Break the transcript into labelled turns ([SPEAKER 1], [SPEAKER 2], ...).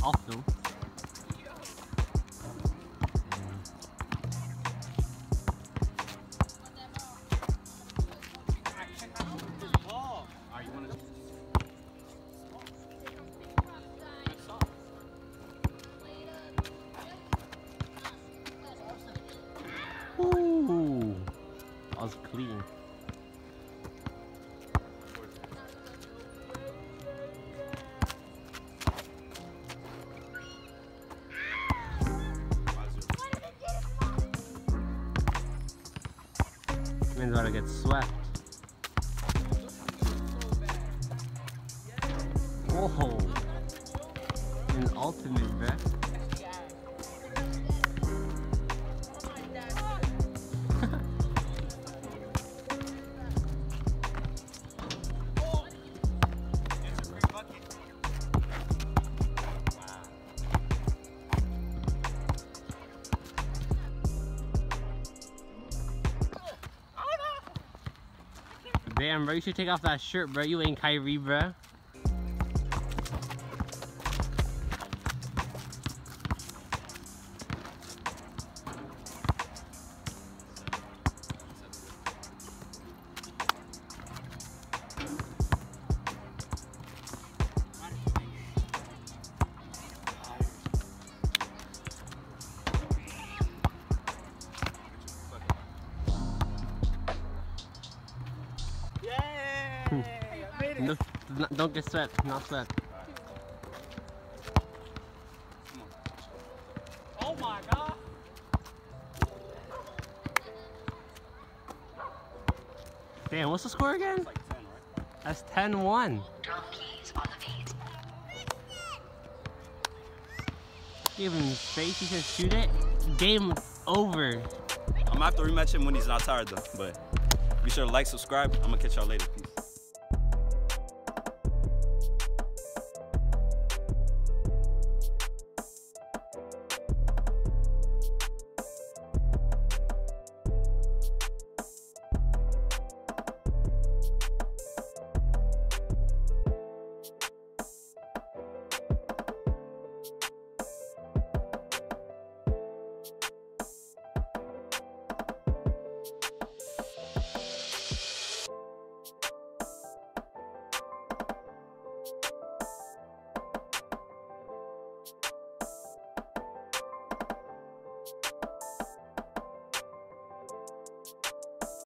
[SPEAKER 1] Film. Ooh, that was clean. Man's about to get swept. Whoa. An ultimate, bruh. Damn, bro, you should take off that shirt, bro. You ain't Kyrie, bro. No, don't get swept, not swept.
[SPEAKER 2] Oh my god.
[SPEAKER 1] Damn, what's the score again?
[SPEAKER 2] Like 10, right?
[SPEAKER 1] That's 10-1.
[SPEAKER 3] Drop keys on the feet.
[SPEAKER 1] Give him space, he can shoot it. Game over.
[SPEAKER 2] I'm gonna have to rematch him when he's not tired though. But be sure to like, subscribe. I'm gonna catch y'all later. Peace. you